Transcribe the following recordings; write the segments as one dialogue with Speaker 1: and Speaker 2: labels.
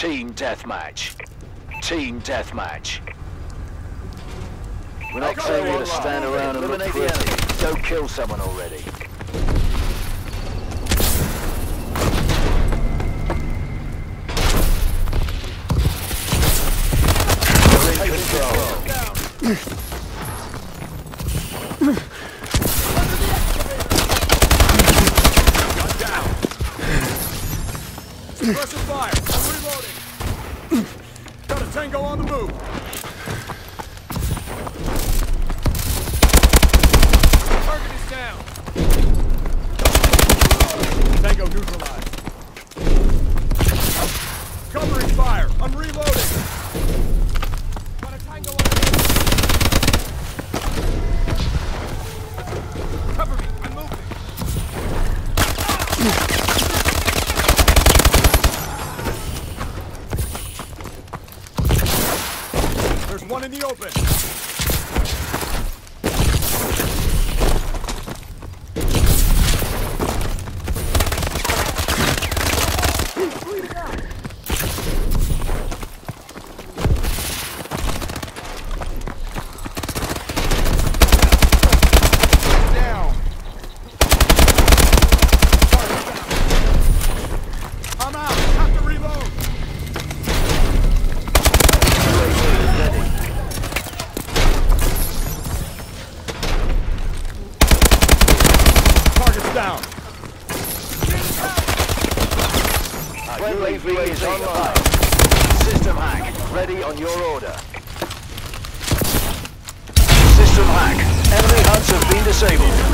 Speaker 1: Team deathmatch. Team deathmatch. We're not telling you to stand around and look pretty. Go kill someone already. In
Speaker 2: the open. Down. I'm out. Have to reload. Target's down.
Speaker 1: UAV online. System hack, ready on your order. System hack, enemy HUDs have been disabled.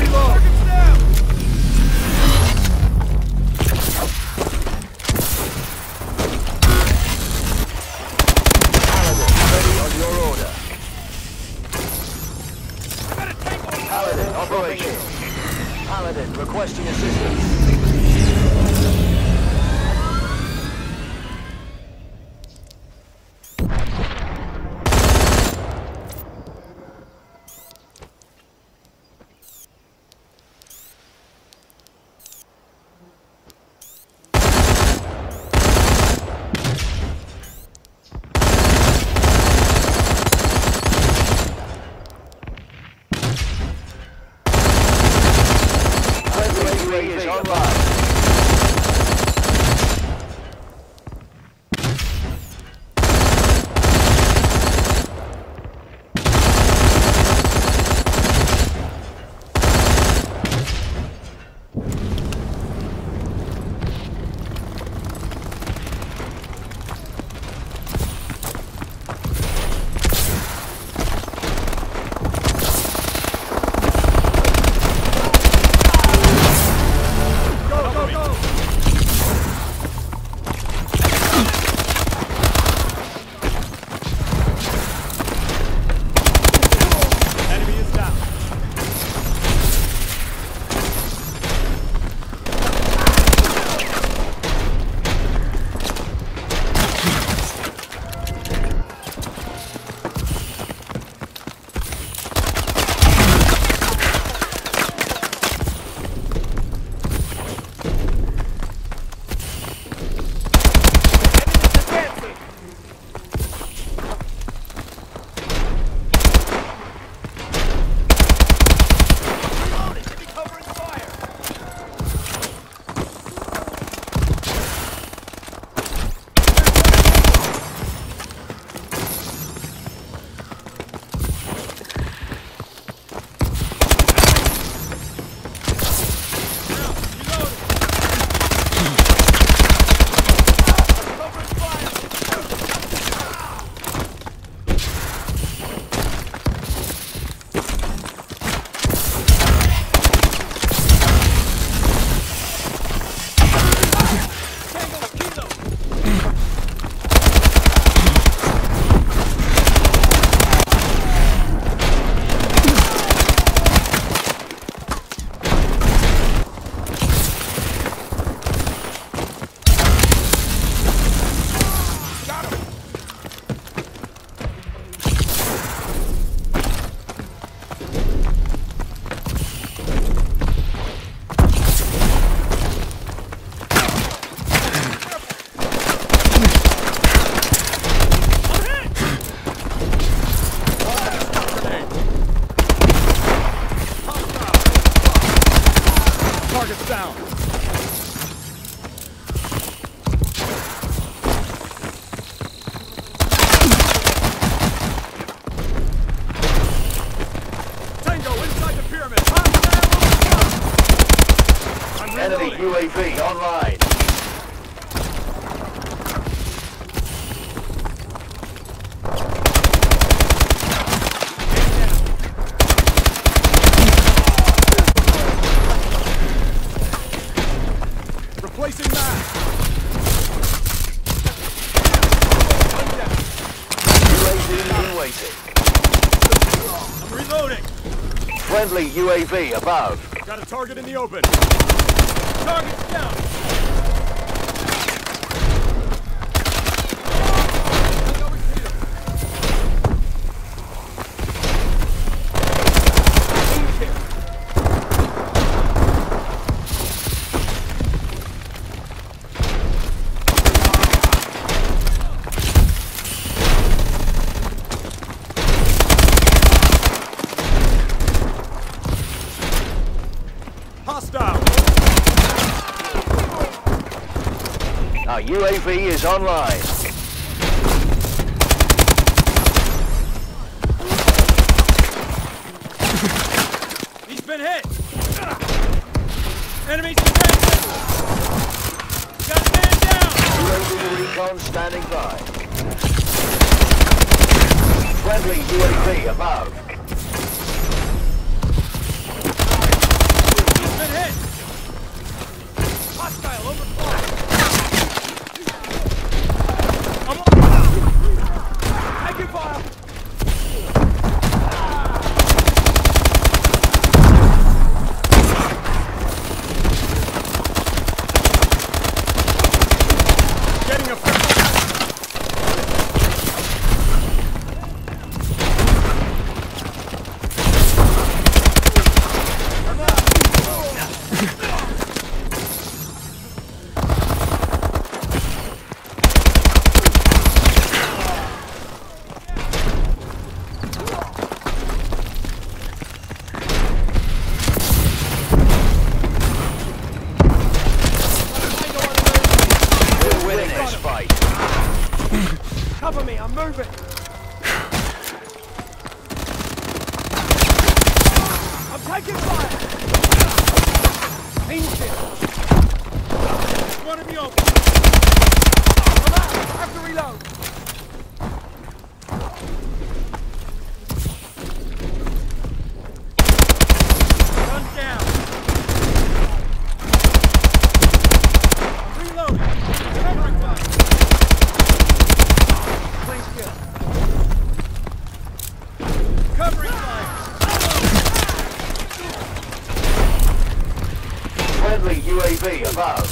Speaker 2: Hostiles down. Tango inside the pyramid. I'm
Speaker 1: Enemy. UAV online. UAV waiting.
Speaker 2: I'm reloading.
Speaker 1: Friendly UAV above.
Speaker 2: Got a target in the open. Target's down.
Speaker 1: Our UAV is online.
Speaker 2: He's been hit. Enemies detected. Got a man down.
Speaker 1: UAV recon standing by. Friendly UAV above.
Speaker 2: He's been hit. Hostile over fire. I'm on. Taking fire. Getting a friendly.
Speaker 1: We're winning this fight.
Speaker 2: Cover me, I'm moving. I'm taking fire. Pain kill. One in the open. I'm out. I have to reload. Gun down. Reloading. Covering fire. Plane's kill. Covering fire.
Speaker 1: Friendly UAV above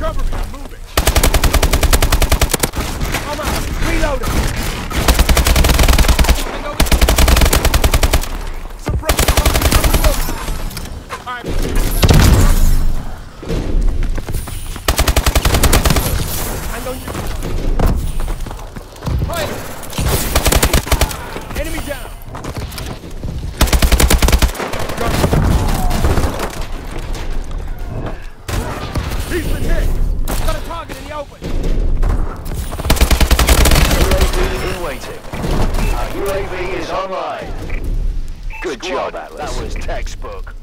Speaker 2: I'm moving. I'm out. Reloading. Tango Suppress. I'm reloading. Alright. Tango you. Fire. Enemy down. He's been hit! Got a target in the open!
Speaker 1: UAV in waiting. Our Is online. Good job, Atlas. That was textbook.